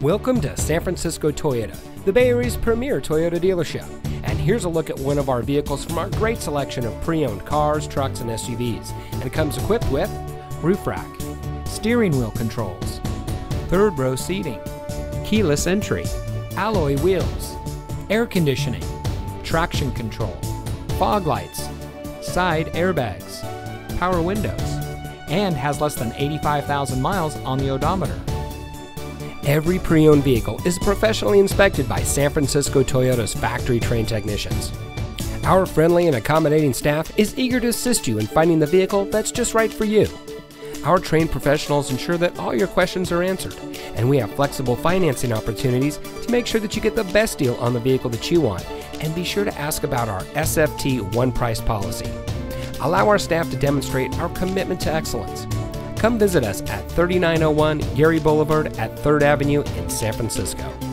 Welcome to San Francisco Toyota, the Bay Area's premier Toyota dealership. And here's a look at one of our vehicles from our great selection of pre owned cars, trucks, and SUVs. And it comes equipped with roof rack, steering wheel controls, third row seating, keyless entry, alloy wheels, air conditioning, traction control, fog lights, side airbags, power windows, and has less than 85,000 miles on the odometer. Every pre owned vehicle is professionally inspected by San Francisco Toyota's factory trained technicians. Our friendly and accommodating staff is eager to assist you in finding the vehicle that's just right for you. Our trained professionals ensure that all your questions are answered, and we have flexible financing opportunities to make sure that you get the best deal on the vehicle that you want. And be sure to ask about our SFT one price policy. Allow our staff to demonstrate our commitment to excellence. Come visit us at 3901 Geary Boulevard at 3rd Avenue in San Francisco.